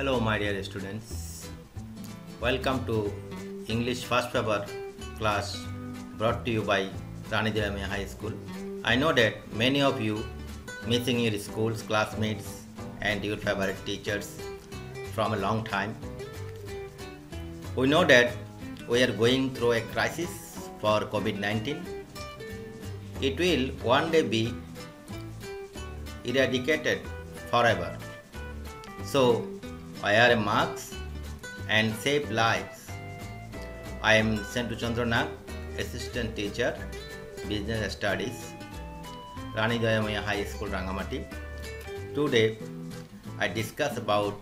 Hello, my dear students. Welcome to English First Paper class brought to you by Rani High School. I know that many of you missing your schools, classmates, and your favorite teachers from a long time. We know that we are going through a crisis for COVID 19. It will one day be eradicated forever. So, a mask and save lives. I am Sentu Chandranak, Assistant Teacher, Business Studies, Rani Dayamaya High School, Rangamati. Today, I discuss about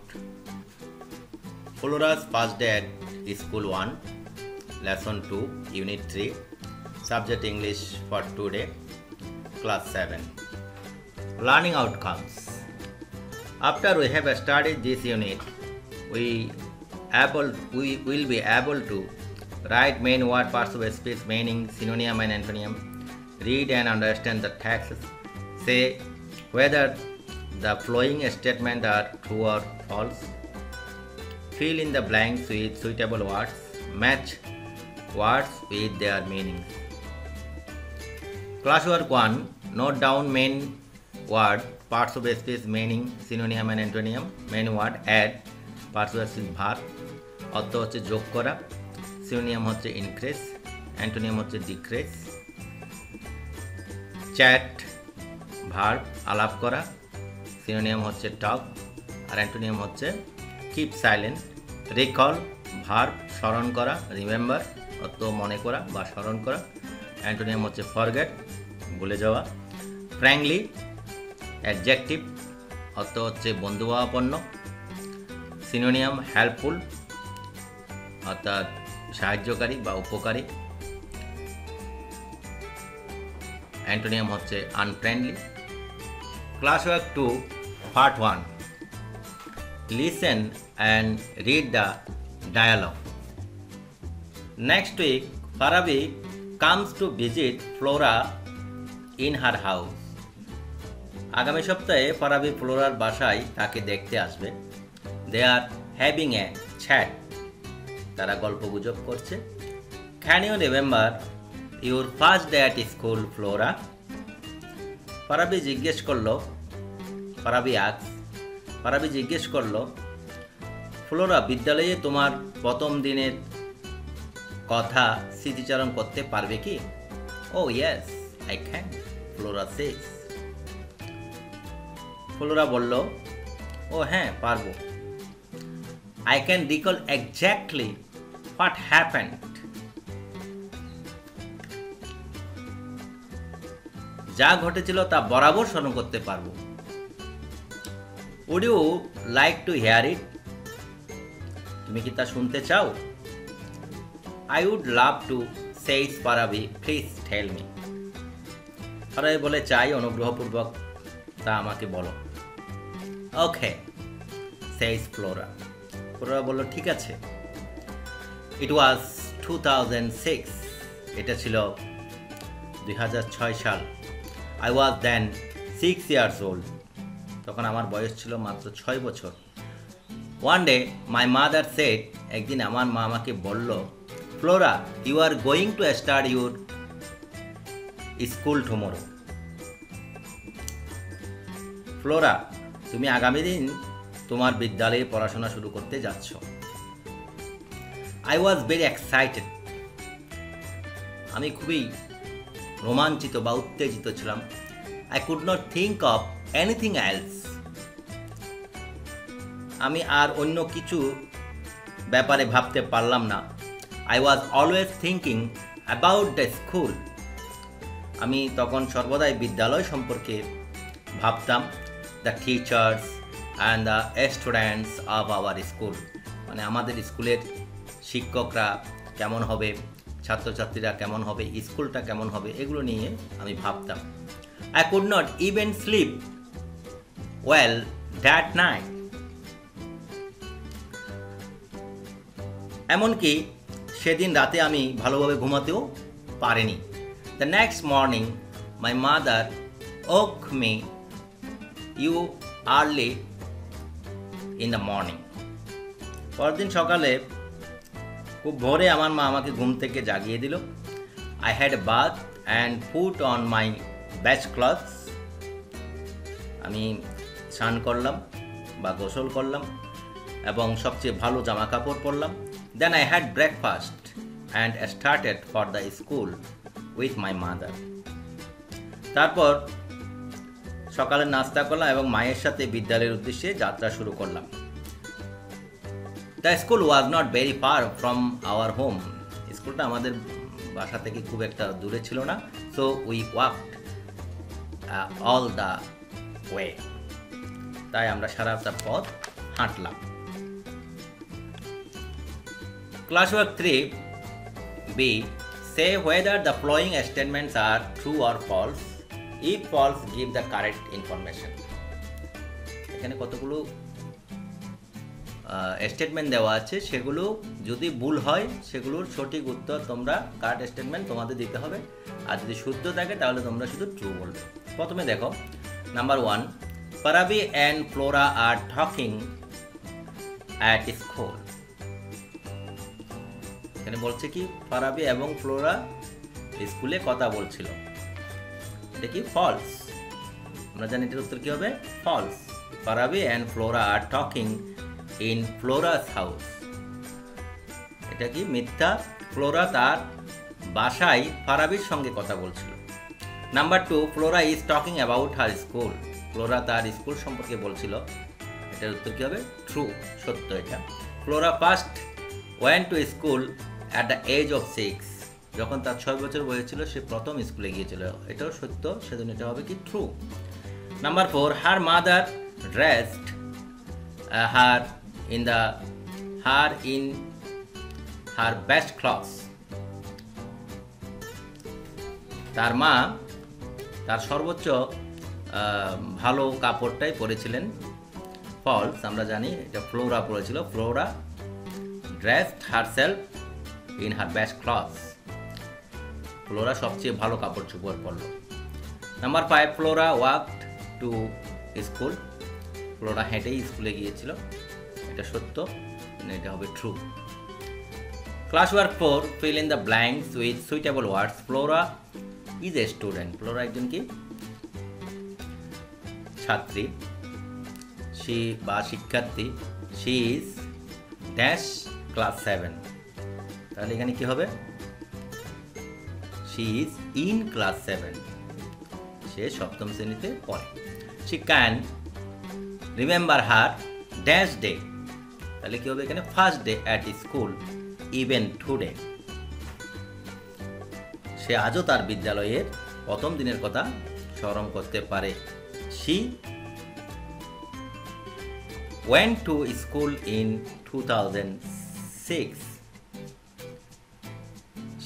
Flora's first day at School 1, Lesson 2, Unit 3, Subject English for today, Class 7. Learning Outcomes after we have studied this unit, we able we will be able to write main word parts of speech meaning synonym and antonym, read and understand the text, say whether the following statement are true or false, fill in the blanks with suitable words, match words with their meanings. Classwork 1 Note down main word parts of speech meaning synonym and antonym. Main word, add. Parts of speech verb. অর্থ হচ্ছে যোগ করা সিনোনিয়াম হচ্ছে increase অ্যান্টোনিয়াম হচ্ছে decrease chat verb আলাপ করা সিনোনিয়াম হচ্ছে টক আর অ্যান্টোনিয়াম হচ্ছে কিপ সাইলেন্ট রিকল ভার্ব স্মরণ করা. রিমেম্বার অর্থ মনে করা বা স্মরণ করা। অ্যান্টোনিয়াম হচ্ছে ফরগেট ভুলে যাওয়া। ফ্র্যাঙ্কলি অ্যাডজেক্টিভ, অর্থ হচ্ছে বন্ধুভাবাপন্ন সিনোনিয়াম হেল্পফুল অর্থাৎ সাহায্যকারী বা উপকারী। অ্যান্টোনিয়াম হচ্ছে unfriendly class work two part one listen and read the dialogue next week Farabi comes to visit Flora in her house আগামী সপ্তাহে ফারাবি ফ্লোরার বাসায় তাকে দেখতে আসবে। দে আর হ্যাভিং এ ছ্যাট তারা গল্প গুজব করছে। Can you remember your first day at school Flora Farabi জিজ্ঞেস করল। ফারাবি আক্স ফারাবি জিজ্ঞেস করল ফ্লোরা বিদ্যালয়ে তোমার প্রথম দিনের কথা স্মৃতিচারণ করতে পারবে কি? ও yes I can Flora says Flora বলল, ও হ্যাঁ পারব। I can recall exactly what happened যা ঘটেছিল তা বরাবর স্মরণ করতে পারব। Would you like to hear it তুমি কি তা শুনতে চাও? I would love to says Farabi please tell me Farabi বলে চাই, অনুগ্রহপূর্বক তা আমাকে বলো। ওকে সেইস ফ্লোরা ফ্লোরা বলল, ঠিক আছে। It was two thousand six এটা ছিল দুই হাজার ছয় সাল। I was then six years old তখন আমার বয়স ছিল মাত্র ছয় বছর। One day my mother said একদিন আমার মা আমাকে বলল Flora you are going to start your school tomorrow Flora তুমি আগামী দিন তোমার বিদ্যালয়ে পড়াশোনা শুরু করতে যাচ্ছ। আই ওয়াজ ভেরি এক্সাইটেড আমি খুবই রোমাঞ্চিত বা উত্তেজিত ছিলাম। I could not think of anything else আমি আর অন্য কিছু ব্যাপারে ভাবতে পারলাম না। I was always thinking about the school আমি তখন সর্বদাই বিদ্যালয় সম্পর্কে ভাবতাম। The teachers and the students of our school মানে আমাদের স্কুলের শিক্ষকরা কেমন হবে, ছাত্রছাত্রীরা কেমন হবে, স্কুলটা কেমন হবে, এগুলো নিয়ে আমি ভাবতাম। I could not even sleep well that night এমনকি সেদিন রাতে আমি ভালোভাবে ঘুমাতেও পারিনি। The next morning my mother woke me you early in the morning. পরদিন সকালে খুব ভোরে আমার মা আমাকে ঘুম থেকে জাগিয়ে দিল। I had bath and put on my best clothes আমি স্নান করলাম বা গোসল করলাম এবং সবচেয়ে ভালো জামা কাপড় পরলাম। Then I had breakfast and started for the school with my mother তারপর সকালে নাস্তা করলাম এবং মায়ের সাথে বিদ্যালয়ের উদ্দেশ্যে যাত্রা শুরু করলাম। The school was not very far from our home স্কুলটা আমাদের বাসা থেকে খুব একটা দূরে ছিল না। So we walk all the way তাই আমরা সারাটা পথ হাঁটলাম। Class work three B say whether the following statements are true or false if false give the correct information এখানে কতগুলো স্টেটমেন্ট দেওয়া আছে, সেগুলো যদি ভুল হয়, সেগুলোর সঠিক উত্তর তোমরা কারেক্ট স্টেটমেন্ট তোমাদের দিতে হবে। আর যদি শুদ্ধ থাকে, তাহলে তোমরা শুধু ট্রু বলবে। প্রথমে দেখো number one Farabi and Flora are talking at school এখানে বলছে কি ফারাবি এবং ফ্লোরা স্কুলে কথা বলছিল। এটা কি? ফলস আমরা জানি এটার উত্তর কি হবে? False Farabi and Flora are talking in Flora's house এটা কি? মিথ্যা। ফ্লোরা তার বাসায় ফারাবির সঙ্গে কথা বলছিল। Number two Flora is talking about her school Flora তার স্কুল সম্পর্কে বলছিল। এটার উত্তর কী হবে? ট্রু সত্য এটা। Flora first went to school at the age of six যখন তার ছয় বছর বয়স ছিল, সে প্রথম স্কুলে গিয়েছিল। এটাও সত্য, সেজন্য এটা হবে কি true number four her mother dressed her in the her in her best clothes তার মা তার সর্বোচ্চ ভালো কাপড়টাই পরেছিলেন। ফলস আমরা জানি, এটা ফ্লোরা পরেছিল। Flora dressed herself in her best clothes Flora সবচেয়ে ভালো কাপড় চোপড় পরল। Number five Flora walk to school Flora হেঁটেই স্কুলে গিয়েছিল। এটা সত্য মানে এটা হবে true class work four fill in the blanks with suitable words Flora is a student Flora একজন কি? ছাত্রী। সি বা শিক্ষার্থী। She is dash class seven তাহলে এখানে কি হবে? She is in class seven সে সপ্তম শ্রেণীতে পড়ে। She can remember her dash day তাহলে কি হবে এখানে? First day at school even today সে আজও তার বিদ্যালয়ের প্রথম দিনের কথা স্মরণ করতে পারে। She went to school in 2006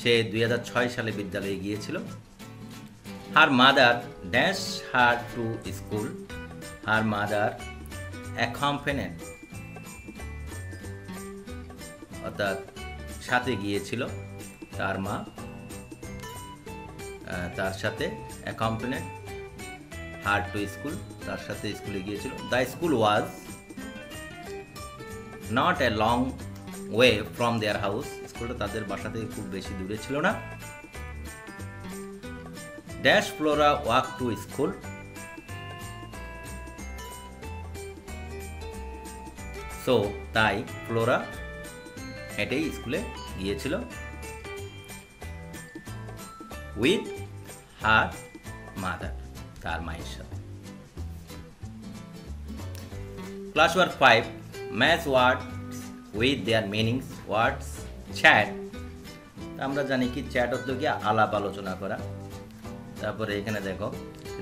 সে দুই হাজার ছয় সালে বিদ্যালয়ে গিয়েছিল। Her mother dash her to school her mother accompanied অর্থাৎ সাথে গিয়েছিল তার মা তার সাথে অ্যাকম্পেনেন্ট হার টু স্কুল তার সাথে স্কুলে গিয়েছিল। The school was not a long way from their house স্কুলটা তাদের বাসা থেকে খুব বেশি দূরে ছিল না। Dash Flora walk to school so তাই ফ্লোরা হেঁটেই স্কুলে গিয়েছিল। উইথ হার মাদার তার মায়ের সাথে। Class work five match words with their meanings words chat. আমরা জানি কি চ্যাট অর্থ কি আলাপ আলোচনা করা। তারপরে এখানে দেখো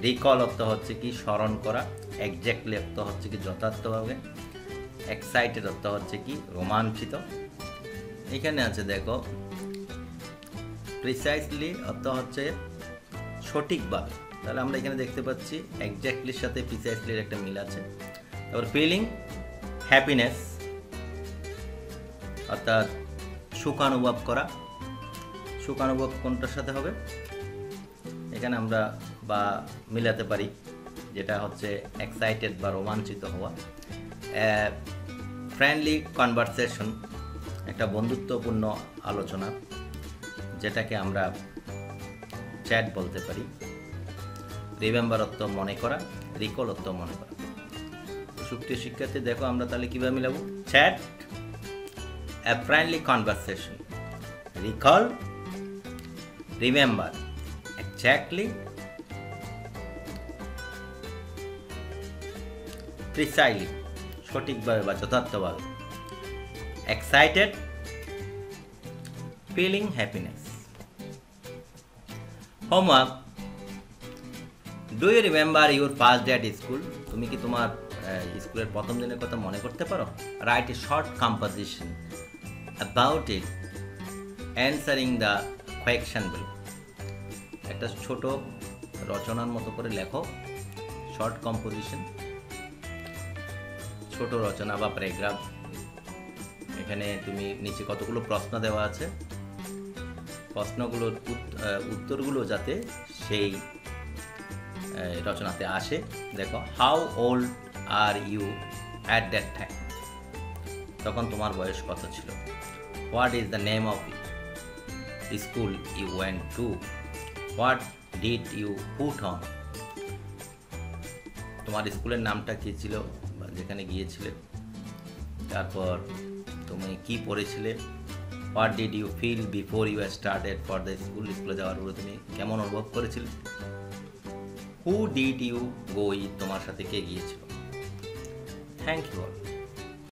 রিকল অর্থ হচ্ছে কি স্মরণ করা এক্স্যাক্টলি অর্থ হচ্ছে কি যথার্থভাবে এক্সাইটেড অর্থ হচ্ছে কি রোমাঞ্চিত। এখানে আছে দেখো প্রিসাইসলি অর্থ হচ্ছে সঠিকভাবে। তাহলে আমরা এখানে দেখতে পাচ্ছি এক্স্যাক্টলির সাথে প্রিসাইসলির একটা মিল আছে। তারপর ফিলিং হ্যাপিনেস অর্থাৎ সুখানুভব করা। সুখানুভব কোনটার সাথে হবে? এখানে আমরা বা মিলাতে পারি যেটা হচ্ছে এক্সাইটেড বা রোমাঞ্চিত হওয়া। ফ্রেন্ডলি কনভারসেশন একটা বন্ধুত্বপূর্ণ আলোচনা, যেটাকে আমরা চ্যাট বলতে পারি। রিমেম্বারত্ব মনে করা রিকলত্ব মনে করা। সুপ্রিয় শিক্ষার্থী, দেখো আমরা তাহলে কীভাবে মিলাবো? Chat a friendly conversation. Recall, remember, exactly, precisely, সঠিকভাবে বা যথার্থভাবে excited feeling happiness homework do you remember your first day at school তুমি কি তোমার স্কুলের প্রথম দিনের কথা মনে করতে পারো? Write a short composition about it answering the question below একটা ছোট রচনার মতো করে লেখো শর্ট কম্পোজিশন ছোট রচনা বা প্যারাগ্রাফ এখানে তুমি নিচে কতগুলো প্রশ্ন দেওয়া আছে। প্রশ্নগুলোর উত- উত্তরগুলো যাতে সেই রচনাতে আসে। দেখো how old are you at that time তখন তোমার বয়স কত ছিল? What is the name of school you went to what did you put on তোমার স্কুলের নামটা কী ছিল? যেখানে গিয়েছিলে? তারপর তুমি কি পড়েছিলে? What did you feel before you are started for the school স্কুলে যাওয়ার পরে তুমি কেমন অনুভব করেছিলে? হু ডিড ইউ গো তোমার সাথে কে গিয়েছিল? Thank you all